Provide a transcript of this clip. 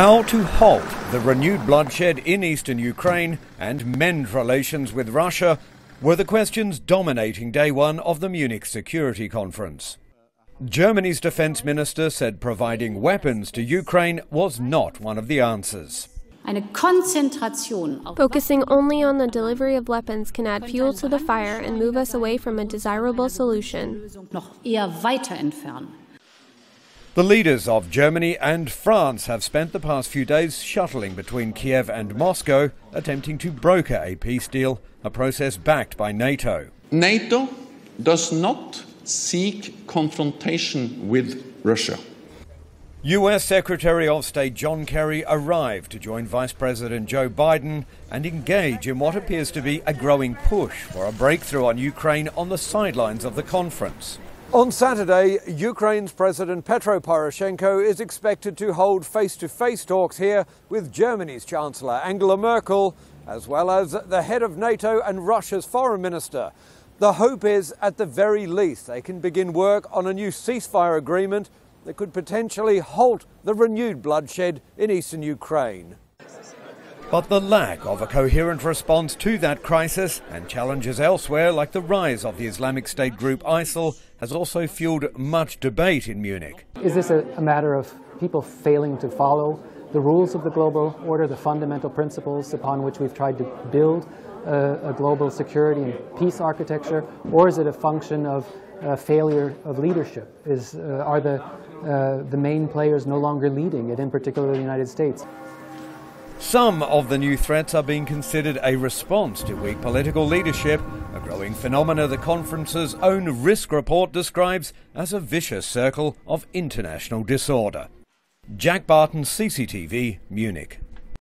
How to halt the renewed bloodshed in eastern Ukraine and mend relations with Russia were the questions dominating day one of the Munich Security Conference. Germany's defense minister said providing weapons to Ukraine was not one of the answers. Focusing only on the delivery of weapons can add fuel to the fire and move us away from a desirable solution. The leaders of Germany and France have spent the past few days shuttling between Kiev and Moscow, attempting to broker a peace deal, a process backed by NATO. NATO does not seek confrontation with Russia. US Secretary of State John Kerry arrived to join Vice President Joe Biden and engage in what appears to be a growing push for a breakthrough on Ukraine on the sidelines of the conference. On Saturday, Ukraine's President Petro Poroshenko is expected to hold face to face talks here with Germany's Chancellor Angela Merkel, as well as the head of NATO and Russia's foreign minister. The hope is, at the very least, they can begin work on a new ceasefire agreement that could potentially halt the renewed bloodshed in eastern Ukraine. But the lack of a coherent response to that crisis and challenges elsewhere, like the rise of the Islamic State group ISIL, has also fueled much debate in Munich. Is this a, a matter of people failing to follow the rules of the global order, the fundamental principles upon which we've tried to build a, a global security and peace architecture, or is it a function of uh, failure of leadership? Is, uh, are the, uh, the main players no longer leading it, in particular the United States? Some of the new threats are being considered a response to weak political leadership, a growing phenomena the conference's own risk report describes as a vicious circle of international disorder. Jack Barton, CCTV, Munich.